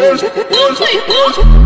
不去，不去，